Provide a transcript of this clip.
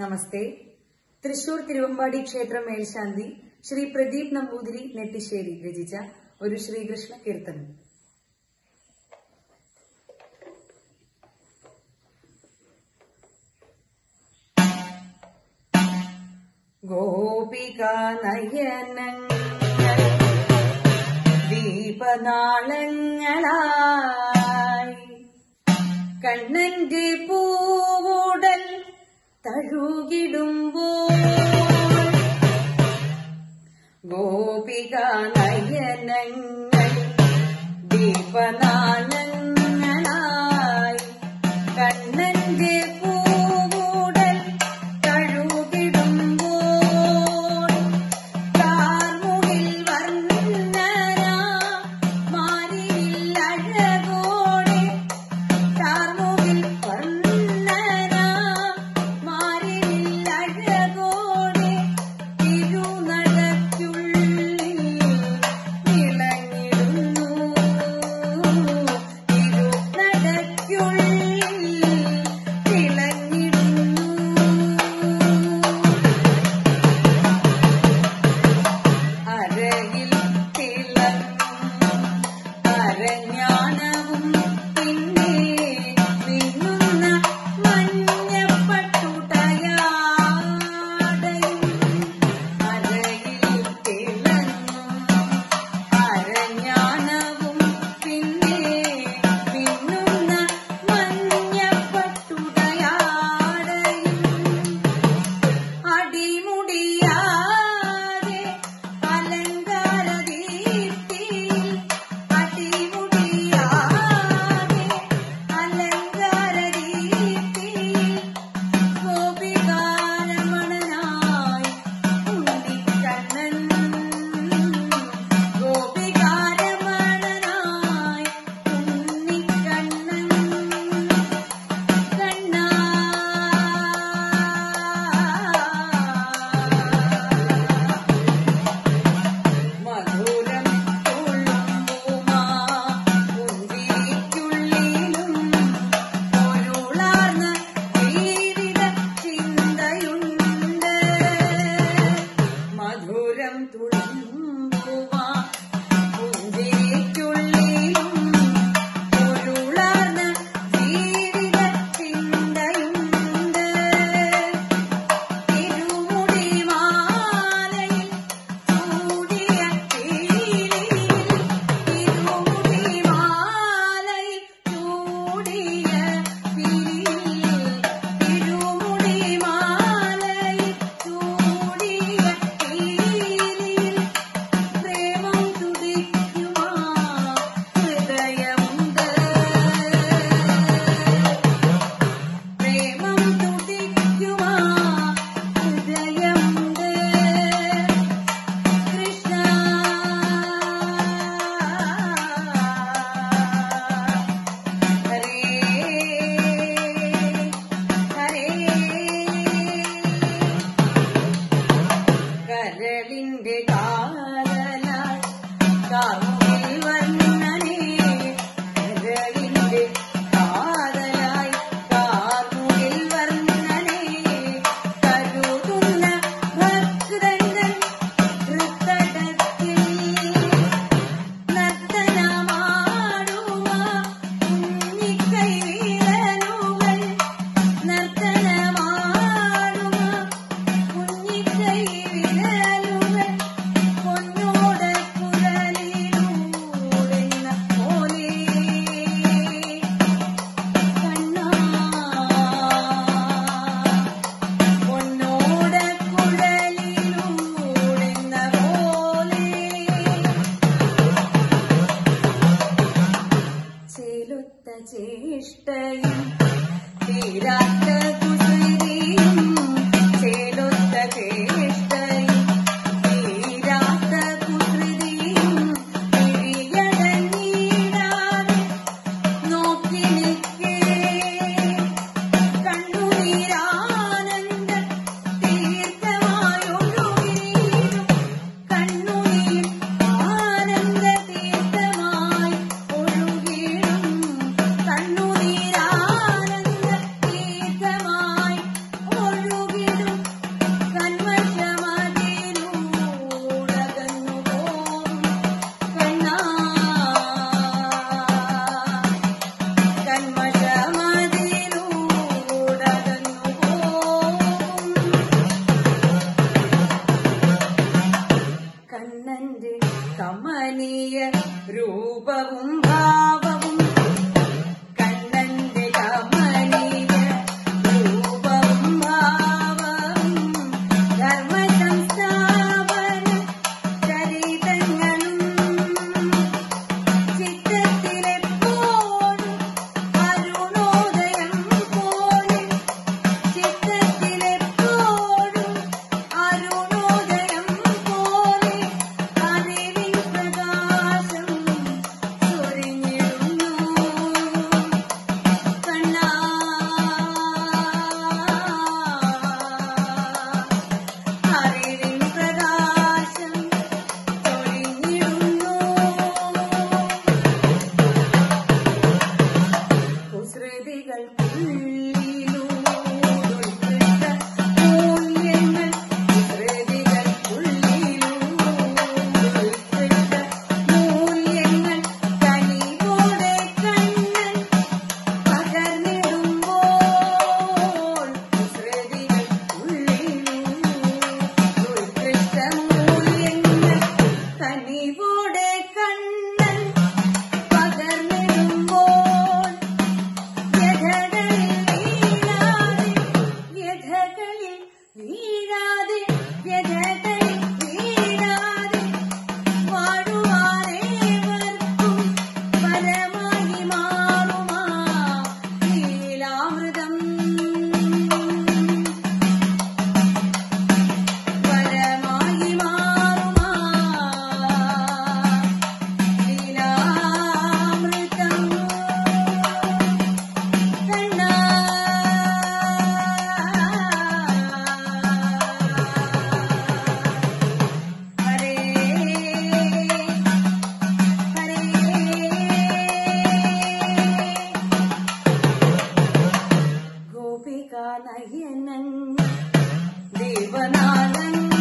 നമസ്തേ. തൃശൂർ തിരുവമ്പാടി ക്ഷേത്രം മേൽശാന്തി ശ്രീ പ്രദീപ് നമ്പൂതിരി നെട്ടിശ്ശേരി രചിച്ച ഒരു ശ്രീകൃഷ്ണ കീർത്തനം. ഗോപികാനയനങ്ങൾ ദീപനാളങ്ങളായി കണ്ണൻ പൂവുടൽ அருகிடும் കണ്ണന്റെ കമനീയ രൂപവും ഭാ நயனன் தேவனானன்